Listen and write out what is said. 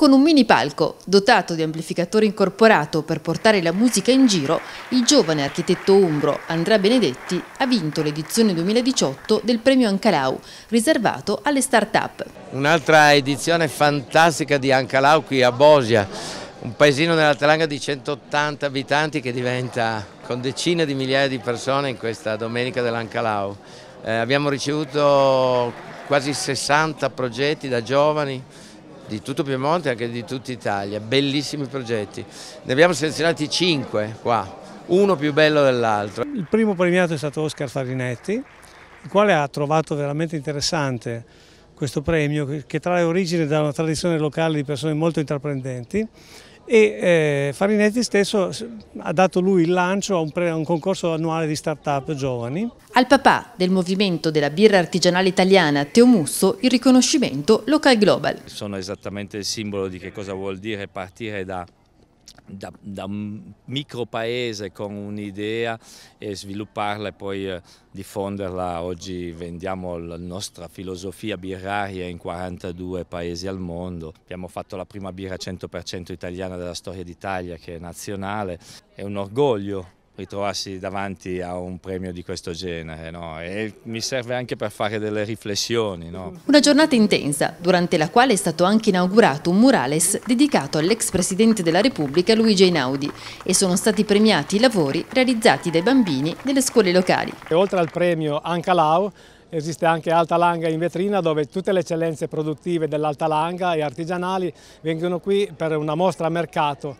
Con un mini palco dotato di amplificatore incorporato per portare la musica in giro, il giovane architetto umbro Andrea Benedetti ha vinto l'edizione 2018 del premio Ancalau, riservato alle start-up. Un'altra edizione fantastica di Ancalau qui a Bosia, un paesino nella Talanga di 180 abitanti che diventa con decine di migliaia di persone in questa domenica dell'Ancalau. Eh, abbiamo ricevuto quasi 60 progetti da giovani, di tutto Piemonte e anche di tutta Italia, bellissimi progetti. Ne abbiamo selezionati cinque qua, uno più bello dell'altro. Il primo premiato è stato Oscar Farinetti, il quale ha trovato veramente interessante questo premio che trae origine da una tradizione locale di persone molto intraprendenti e eh, Farinetti stesso ha dato lui il lancio a un, a un concorso annuale di start-up giovani. Al papà del movimento della birra artigianale italiana Teo Musso il riconoscimento Local Global. Sono esattamente il simbolo di che cosa vuol dire partire da da, da, un micro paese con un'idea e svilupparla e poi eh, diffonderla. Oggi vendiamo la nostra filosofia birraria in 42 paesi al mondo. Abbiamo fatto la prima birra 100% italiana della storia d'Italia che è nazionale. È un orgoglio ritrovarsi davanti a un premio di questo genere no? e mi serve anche per fare delle riflessioni. No? Una giornata intensa, durante la quale è stato anche inaugurato un murales dedicato all'ex Presidente della Repubblica Luigi Einaudi e sono stati premiati i lavori realizzati dai bambini delle scuole locali. E oltre al premio Ancalau esiste anche Alta Langa in vetrina dove tutte le eccellenze produttive dell'Alta Langa e artigianali vengono qui per una mostra a mercato.